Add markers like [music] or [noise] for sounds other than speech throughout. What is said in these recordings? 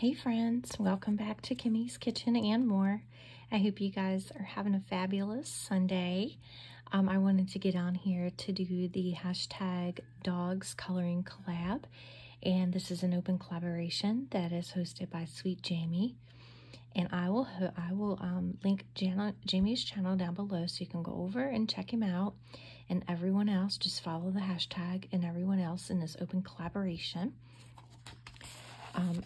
Hey friends, welcome back to Kimmie's Kitchen and more. I hope you guys are having a fabulous Sunday. Um, I wanted to get on here to do the hashtag dogs coloring collab and this is an open collaboration that is hosted by Sweet Jamie and I will I will um, link Jana, Jamie's channel down below so you can go over and check him out and everyone else just follow the hashtag and everyone else in this open collaboration. Um,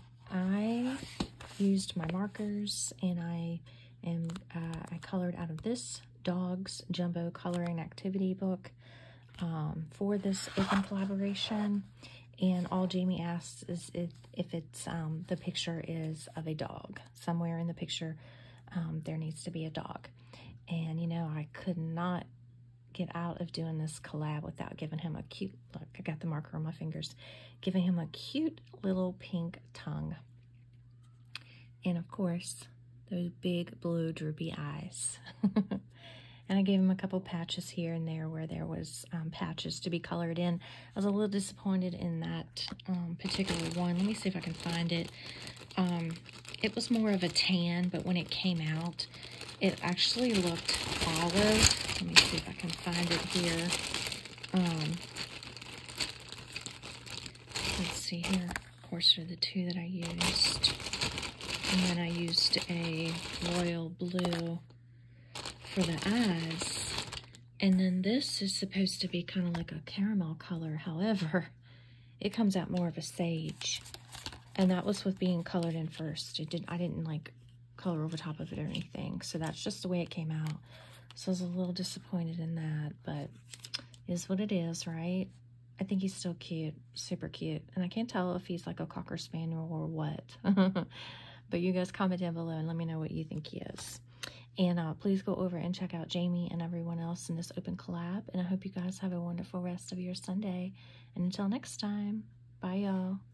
used my markers and I am uh, I colored out of this dog's jumbo coloring activity book um, for this open collaboration. And all Jamie asks is if, if it's um, the picture is of a dog. Somewhere in the picture um, there needs to be a dog. And you know I could not get out of doing this collab without giving him a cute, look, I got the marker on my fingers, giving him a cute little pink tongue. And of course, those big blue droopy eyes. [laughs] and I gave him a couple patches here and there where there was um, patches to be colored in. I was a little disappointed in that um, particular one. Let me see if I can find it. Um, it was more of a tan, but when it came out, it actually looked olive. Let me see if I can find it here. Um, let's see here. Of course, are the two that I used. And then I used a royal blue for the eyes. And then this is supposed to be kind of like a caramel color. However, [laughs] it comes out more of a sage. And that was with being colored in first. It did I didn't like color over top of it or anything. So that's just the way it came out. So I was a little disappointed in that, but is what it is, right? I think he's still cute, super cute. And I can't tell if he's like a Cocker Spaniel or what. [laughs] but you guys comment down below and let me know what you think he is. And uh, please go over and check out Jamie and everyone else in this open collab. And I hope you guys have a wonderful rest of your Sunday. And until next time, bye y'all.